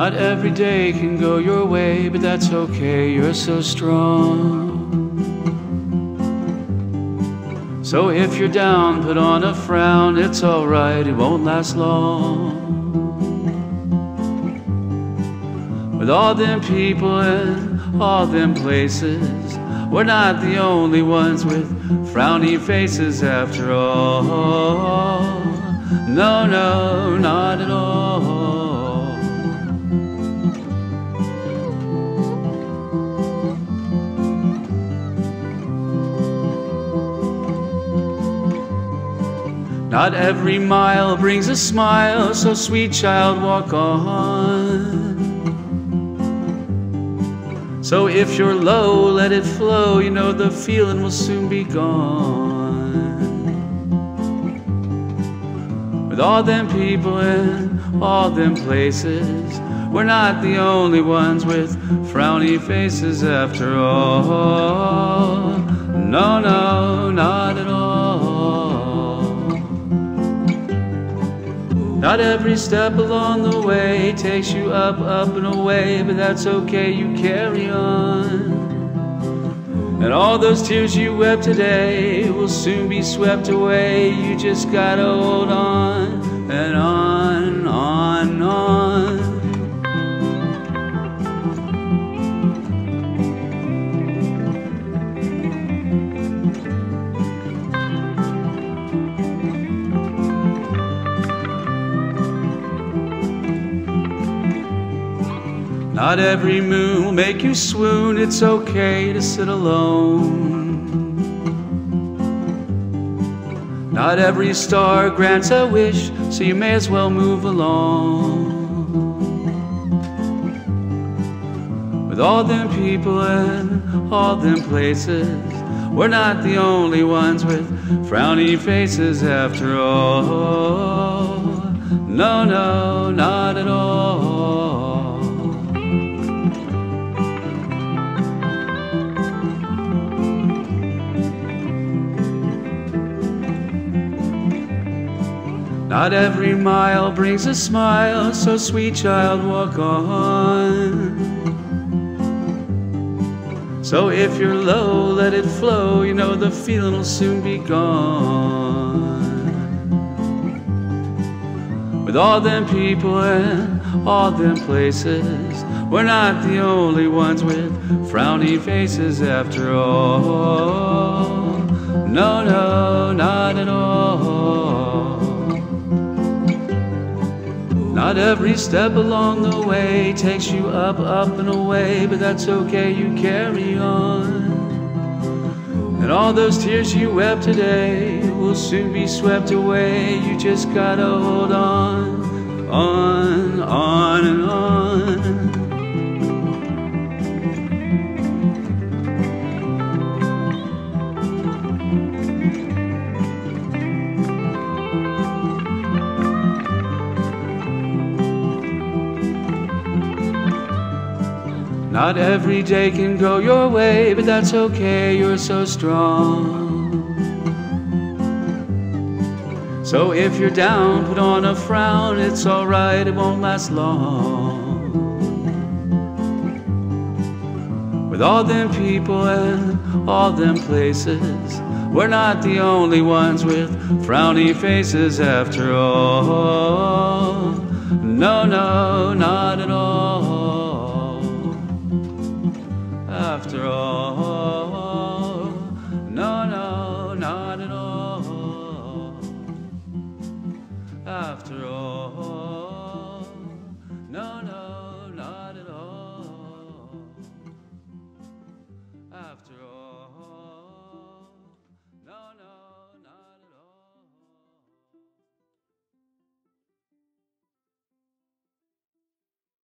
Not every day can go your way, but that's okay, you're so strong. So if you're down, put on a frown, it's alright, it won't last long. With all them people and all them places, we're not the only ones with frowny faces after all. No, no, not at all. Not every mile brings a smile, so sweet child, walk on. So if you're low, let it flow, you know the feeling will soon be gone. With all them people and all them places, we're not the only ones with frowny faces after all. No, no, Not every step along the way takes you up, up and away, but that's okay, you carry on. And all those tears you wept today will soon be swept away. You just gotta hold on and on and on and on. Not every moon will make you swoon, it's okay to sit alone. Not every star grants a wish, so you may as well move along. With all them people and all them places, we're not the only ones with frowny faces after all. No, no, not at all. Not every mile brings a smile, so sweet child, walk on. So if you're low, let it flow, you know the feeling will soon be gone. With all them people and all them places, we're not the only ones with frowny faces after all. No, no, Not every step along the way takes you up, up and away, but that's okay, you carry on. And all those tears you wept today will soon be swept away. You just gotta hold on, on, on and on. Not every day can go your way, but that's okay, you're so strong. So if you're down, put on a frown, it's alright, it won't last long. With all them people and all them places, we're not the only ones with frowny faces after all. No, no, not at all after all.